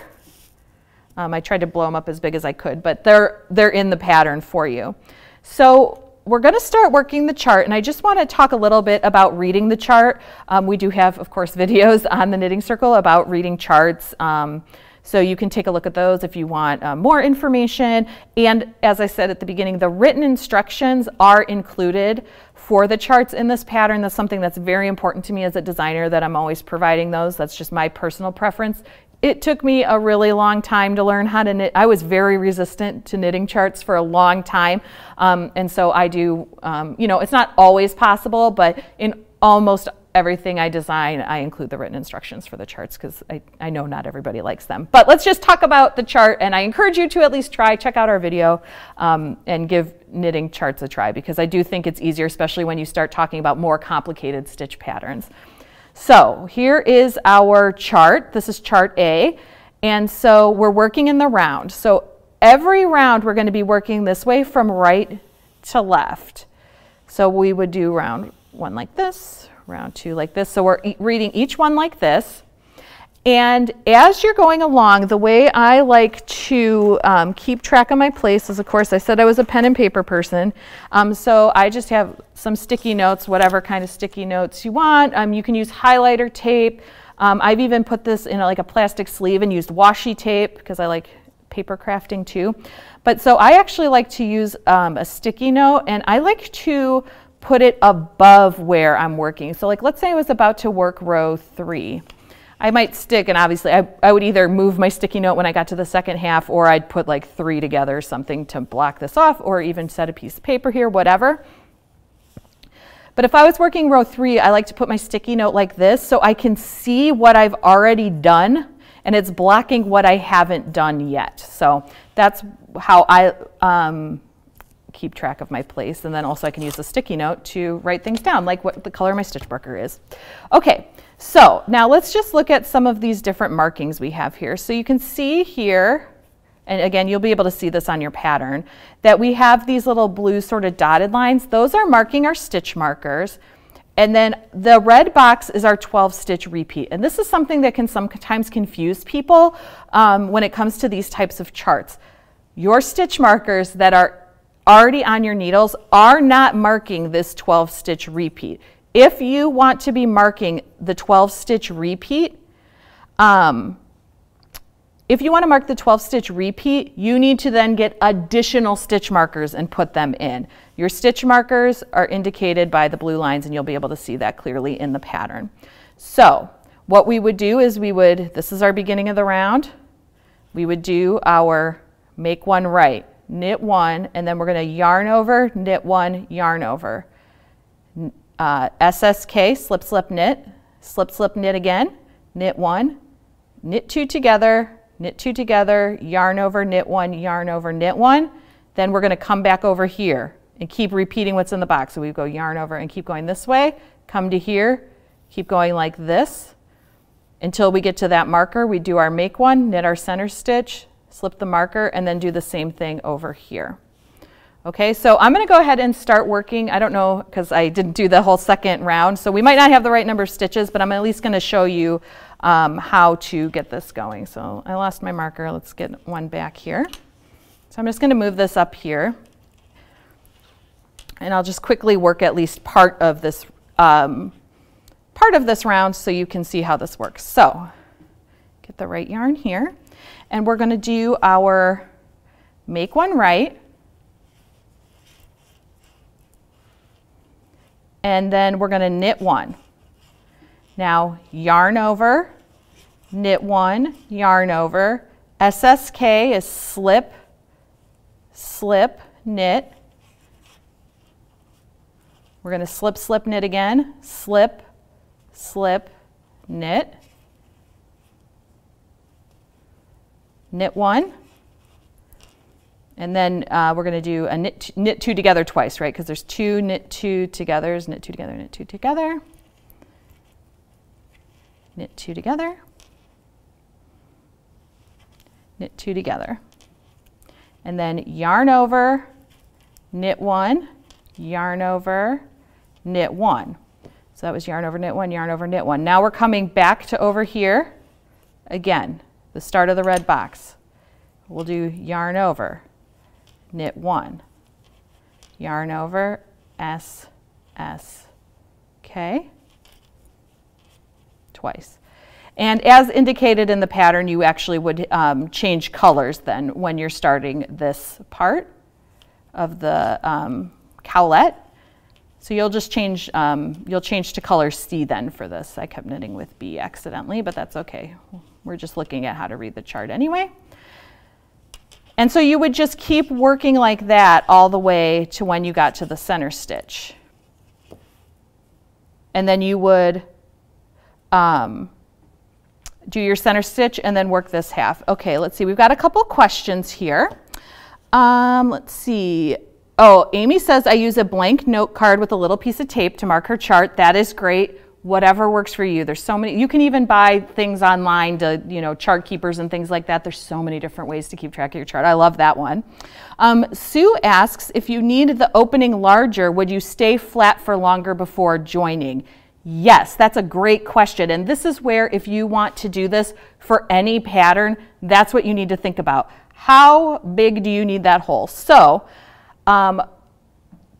um, I tried to blow them up as big as I could, but they're, they're in the pattern for you. So we're going to start working the chart, and I just want to talk a little bit about reading the chart. Um, we do have, of course, videos on the Knitting Circle about reading charts. Um, so you can take a look at those if you want uh, more information. And as I said at the beginning, the written instructions are included for the charts in this pattern. That's something that's very important to me as a designer that I'm always providing those. That's just my personal preference. It took me a really long time to learn how to knit. I was very resistant to knitting charts for a long time. Um, and so I do, um, you know, it's not always possible, but in almost everything I design, I include the written instructions for the charts because I, I know not everybody likes them. But let's just talk about the chart, and I encourage you to at least try, check out our video, um, and give knitting charts a try because I do think it's easier, especially when you start talking about more complicated stitch patterns. So here is our chart. This is chart A. And so we're working in the round. So every round we're going to be working this way from right to left. So we would do round one like this, round two like this. So we're e reading each one like this. And as you're going along, the way I like to um, keep track of my place is, of course, I said I was a pen and paper person. Um, so I just have some sticky notes, whatever kind of sticky notes you want. Um, you can use highlighter tape. Um, I've even put this in a, like a plastic sleeve and used washi tape because I like paper crafting too. But so I actually like to use um, a sticky note and I like to put it above where I'm working. So like let's say I was about to work row three. I might stick, and obviously I, I would either move my sticky note when I got to the second half, or I'd put like three together, something to block this off, or even set a piece of paper here, whatever. But if I was working row three, I like to put my sticky note like this so I can see what I've already done and it's blocking what I haven't done yet. So that's how I um, keep track of my place. And then also I can use the sticky note to write things down, like what the color of my stitch marker is. Okay, so now let's just look at some of these different markings we have here. So you can see here, and again, you'll be able to see this on your pattern, that we have these little blue sort of dotted lines. Those are marking our stitch markers. And then the red box is our 12 stitch repeat. And this is something that can sometimes confuse people um, when it comes to these types of charts. Your stitch markers that are already on your needles are not marking this 12 stitch repeat. If you want to be marking the 12 stitch repeat, um, if you want to mark the 12 stitch repeat, you need to then get additional stitch markers and put them in. Your stitch markers are indicated by the blue lines and you'll be able to see that clearly in the pattern. So what we would do is we would, this is our beginning of the round, we would do our make one right, knit one, and then we're going to yarn over, knit one, yarn over. Uh, SSK, slip, slip, knit, slip, slip, knit again, knit one, knit two together, knit two together, yarn over, knit one, yarn over, knit one. Then we're gonna come back over here and keep repeating what's in the box. So we go yarn over and keep going this way, come to here, keep going like this. Until we get to that marker. We do our make one, knit our center stitch, slip the marker, and then do the same thing over here. Okay, so I'm going to go ahead and start working. I don't know because I didn't do the whole second round, so we might not have the right number of stitches, but I'm at least going to show you um, how to get this going. So I lost my marker. Let's get one back here. So I'm just going to move this up here. And I'll just quickly work at least part of this um, part of this round so you can see how this works. So get the right yarn here. And we're going to do our make one right and then we're gonna knit one. Now yarn over, knit one, yarn over. SSK is slip, slip, knit. We're going to slip, slip, knit again. Slip, slip, knit. Knit one. And then uh, we're going to do a knit, knit two together twice, right? Because there's two knit two togethers, knit two together, knit two together. Knit two together knit two together. And then yarn over, knit one, yarn over, knit one. So that was yarn over, knit one, yarn over, knit one. Now we're coming back to over here. Again, the start of the red box. We'll do yarn over, knit one, yarn over, S, S, K, twice. And as indicated in the pattern, you actually would um, change colors then when you're starting this part of the um, cowlette. So you'll just change, um, you'll change to color C then for this. I kept knitting with B accidentally, but that's okay. We're just looking at how to read the chart anyway. And so you would just keep working like that all the way to when you got to the center stitch. And then you would um, do your center stitch and then work this half. Okay, let's see. We've got a couple questions here. Um, let's see. Oh, Amy says I use a blank note card with a little piece of tape to mark her chart. That is great. Whatever works for you. There's so many. You can even buy things online to, you know, chart keepers and things like that. There's so many different ways to keep track of your chart. I love that one. Um, Sue asks if you need the opening larger, would you stay flat for longer before joining? Yes, that's a great question. And this is where, if you want to do this for any pattern, that's what you need to think about. How big do you need that hole? So, um,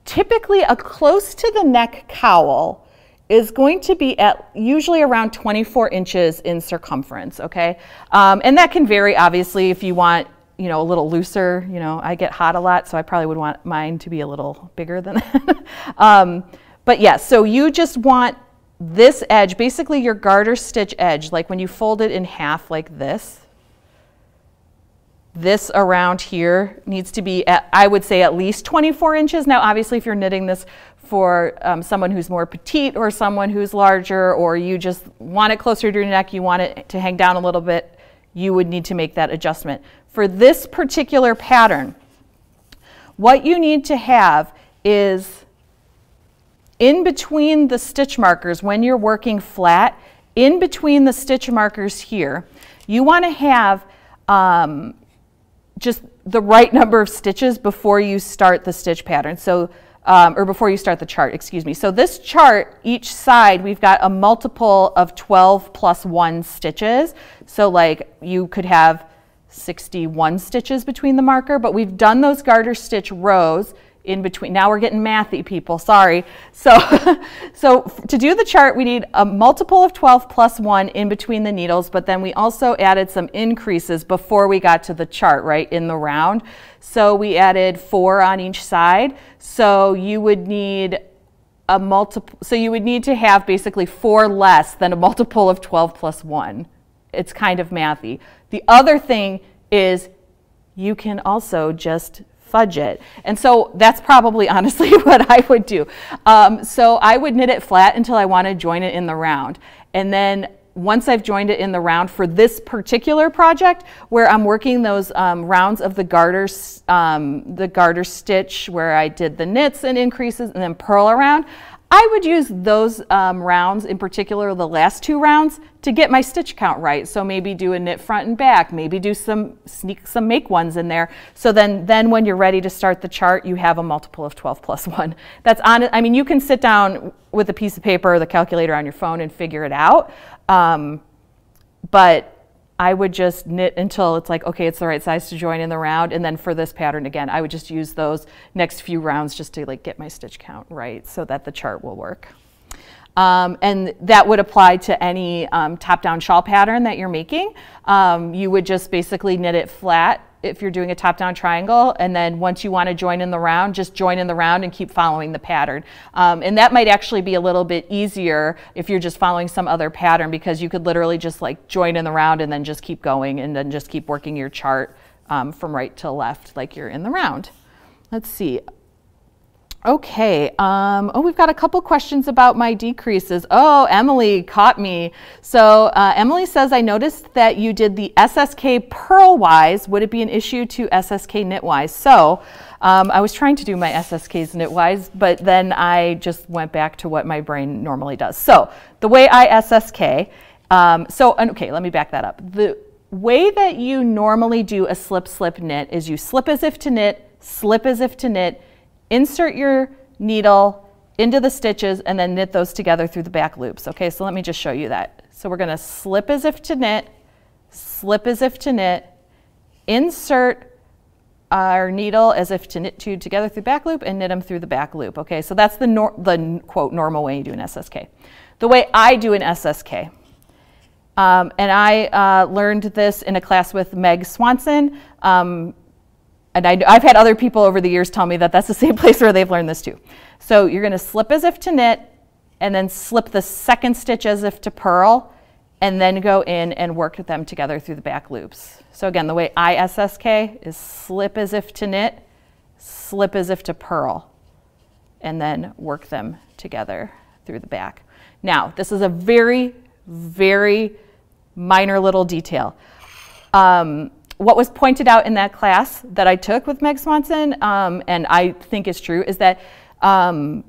typically a close to the neck cowl is going to be at usually around 24 inches in circumference, okay? Um, and that can vary, obviously, if you want you know, a little looser, you know, I get hot a lot, so I probably would want mine to be a little bigger than that. um, but yes, yeah, so you just want this edge, basically your garter stitch edge, like when you fold it in half like this, this around here needs to be, at, I would say, at least 24 inches. Now, obviously, if you're knitting this for um, someone who's more petite or someone who's larger, or you just want it closer to your neck, you want it to hang down a little bit, you would need to make that adjustment. For this particular pattern, what you need to have is in between the stitch markers, when you're working flat, in between the stitch markers here, you want to have um, just the right number of stitches before you start the stitch pattern. So, um, or before you start the chart, excuse me. So this chart, each side, we've got a multiple of 12 plus one stitches. So like you could have 61 stitches between the marker, but we've done those garter stitch rows in between. Now we're getting mathy people, sorry. So, so to do the chart, we need a multiple of 12 plus one in between the needles, but then we also added some increases before we got to the chart, right, in the round. So we added four on each side. So you would need a multiple, so you would need to have basically four less than a multiple of 12 plus one. It's kind of mathy. The other thing is you can also just fudge it. And so that's probably honestly what I would do. Um, so I would knit it flat until I want to join it in the round. And then once I've joined it in the round for this particular project, where I'm working those um, rounds of the garter, um, the garter stitch, where I did the knits and increases and then purl around, I would use those um, rounds, in particular the last two rounds, to get my stitch count right. So maybe do a knit front and back, maybe do some, sneak some make ones in there. So then, then when you're ready to start the chart, you have a multiple of 12 plus one. That's on, I mean, you can sit down with a piece of paper or the calculator on your phone and figure it out. Um, but I would just knit until it's like, okay, it's the right size to join in the round. And then for this pattern, again, I would just use those next few rounds just to like get my stitch count right so that the chart will work. Um, and that would apply to any um, top-down shawl pattern that you're making. Um, you would just basically knit it flat if you're doing a top-down triangle, and then once you want to join in the round, just join in the round and keep following the pattern. Um, and that might actually be a little bit easier if you're just following some other pattern because you could literally just like join in the round and then just keep going and then just keep working your chart um, from right to left like you're in the round. Let's see. Okay, um, oh, we've got a couple questions about my decreases. Oh, Emily caught me. So uh, Emily says, I noticed that you did the SSK purlwise. Would it be an issue to SSK knitwise? So um, I was trying to do my SSKs knitwise, but then I just went back to what my brain normally does. So the way I SSK, um, so, okay, let me back that up. The way that you normally do a slip slip knit is you slip as if to knit, slip as if to knit, insert your needle into the stitches and then knit those together through the back loops. Okay, so let me just show you that. So we're gonna slip as if to knit, slip as if to knit, insert our needle as if to knit two together through back loop and knit them through the back loop. Okay, so that's the, nor the quote normal way you do an SSK. The way I do an SSK, um, and I uh, learned this in a class with Meg Swansen. Um, and I, have had other people over the years tell me that that's the same place where they've learned this too. So you're going to slip as if to knit, and then slip the second stitch as if to purl, and then go in and work them together through the back loops. So again, the way ISSK is slip as if to knit, slip as if to purl, and then work them together through the back. Now, this is a very, very minor little detail. Um, what was pointed out in that class that I took with Meg Swansen, um, and I think is true, is that um,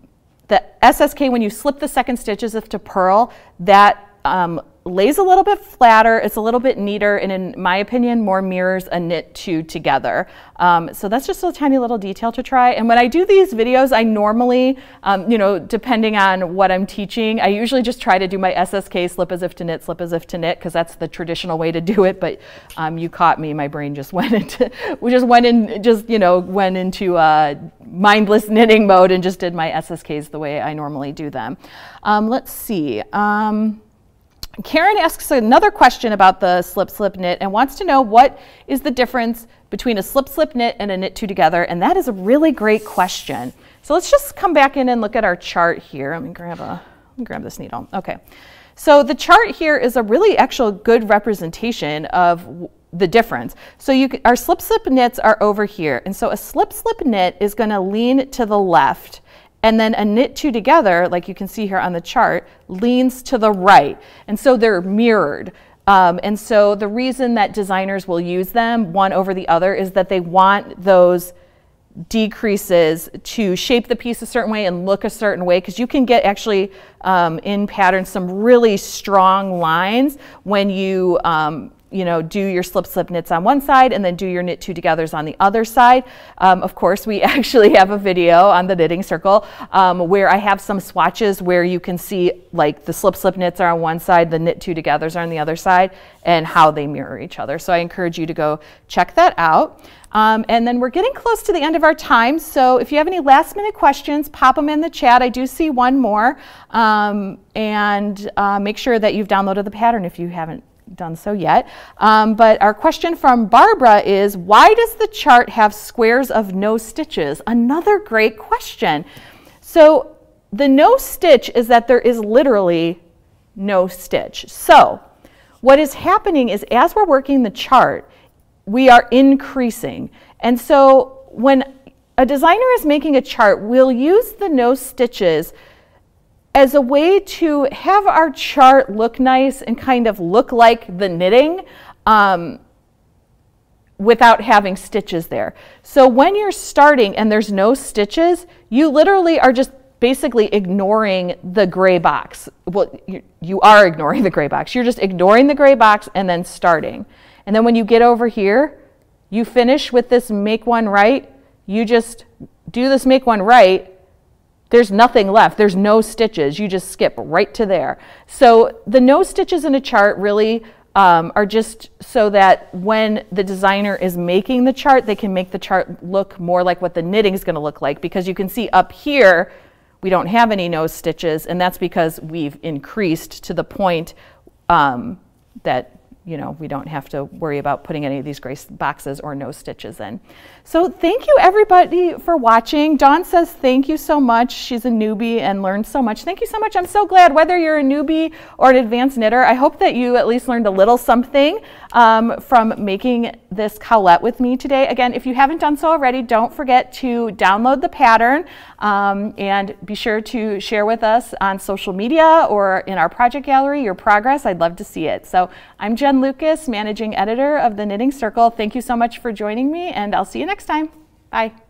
the SSK, when you slip the second stitches if to purl, that um, lays a little bit flatter, it's a little bit neater, and in my opinion, more mirrors a knit two together. Um, so that's just a tiny little detail to try. And when I do these videos, I normally, um, you know, depending on what I'm teaching, I usually just try to do my SSK slip as if to knit, slip as if to knit, because that's the traditional way to do it. But um, you caught me, my brain just went into, we just went in, just, you know, went into uh, mindless knitting mode and just did my SSKs the way I normally do them. Um, let's see. Um, Karen asks another question about the slip slip knit and wants to know what is the difference between a slip slip knit and a knit two together and that is a really great question. So let's just come back in and look at our chart here. Let me grab a me grab this needle. Okay. So the chart here is a really actual good representation of the difference. So you, our slip slip knits are over here. And so a slip slip knit is going to lean to the left and then a knit two together, like you can see here on the chart, leans to the right. And so they're mirrored. Um, and so the reason that designers will use them one over the other is that they want those decreases to shape the piece a certain way and look a certain way because you can get actually um, in patterns some really strong lines when you um, you know, do your slip slip knits on one side and then do your knit two togethers on the other side. Um, of course, we actually have a video on the knitting circle um, where I have some swatches where you can see like the slip slip knits are on one side, the knit two togethers are on the other side, and how they mirror each other. So I encourage you to go check that out. Um, and then we're getting close to the end of our time. So if you have any last minute questions, pop them in the chat. I do see one more. Um, and uh, make sure that you've downloaded the pattern if you haven't done so yet. Um, but our question from Barbara is, why does the chart have squares of no stitches? Another great question. So the no stitch is that there is literally no stitch. So what is happening is as we're working the chart, we are increasing. And so when a designer is making a chart, we'll use the no stitches as a way to have our chart look nice and kind of look like the knitting um, without having stitches there. So when you're starting and there's no stitches, you literally are just basically ignoring the gray box. Well, you, you are ignoring the gray box. You're just ignoring the gray box and then starting. And then when you get over here, you finish with this make one right. You just do this make one right there's nothing left. There's no stitches. You just skip right to there. So the no stitches in a chart really um, are just so that when the designer is making the chart, they can make the chart look more like what the knitting is going to look like because you can see up here, we don't have any no stitches and that's because we've increased to the point um, that you know, we don't have to worry about putting any of these gray boxes or no stitches in. So thank you everybody for watching. Dawn says thank you so much. She's a newbie and learned so much. Thank you so much. I'm so glad whether you're a newbie or an advanced knitter, I hope that you at least learned a little something um, from making this cowlette with me today. Again, if you haven't done so already, don't forget to download the pattern um, and be sure to share with us on social media or in our project gallery your progress. I'd love to see it. So I'm Jen Lucas, managing editor of the Knitting Circle. Thank you so much for joining me and I'll see you next time. Bye.